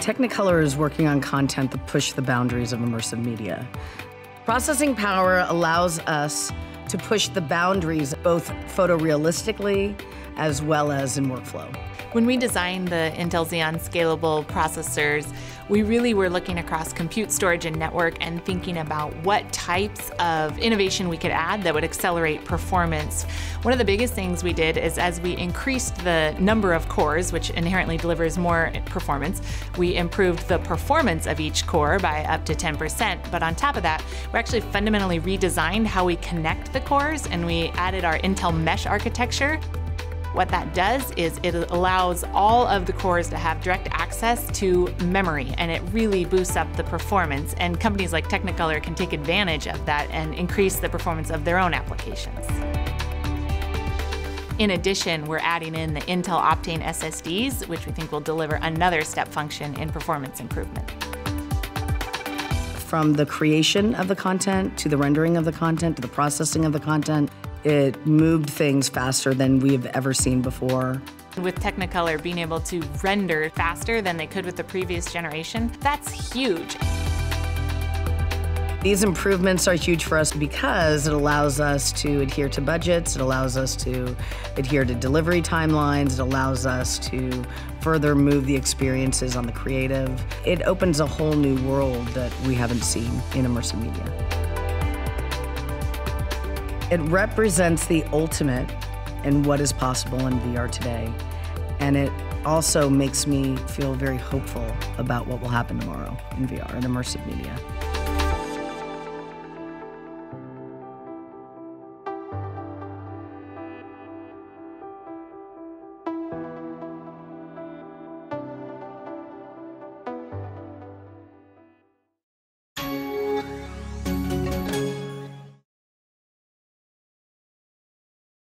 Technicolor is working on content that push the boundaries of immersive media. Processing power allows us to push the boundaries both photorealistically as well as in workflow. When we designed the Intel Xeon scalable processors, we really were looking across compute, storage, and network and thinking about what types of innovation we could add that would accelerate performance. One of the biggest things we did is as we increased the number of cores, which inherently delivers more performance, we improved the performance of each core by up to 10%. But on top of that, we actually fundamentally redesigned how we connect the cores and we added our Intel mesh architecture. What that does is it allows all of the cores to have direct access to memory and it really boosts up the performance. And companies like Technicolor can take advantage of that and increase the performance of their own applications. In addition, we're adding in the Intel Optane SSDs, which we think will deliver another step function in performance improvement. From the creation of the content to the rendering of the content to the processing of the content it moved things faster than we've ever seen before. With Technicolor being able to render faster than they could with the previous generation, that's huge. These improvements are huge for us because it allows us to adhere to budgets, it allows us to adhere to delivery timelines, it allows us to further move the experiences on the creative. It opens a whole new world that we haven't seen in immersive media. It represents the ultimate in what is possible in VR today. And it also makes me feel very hopeful about what will happen tomorrow in VR and immersive media.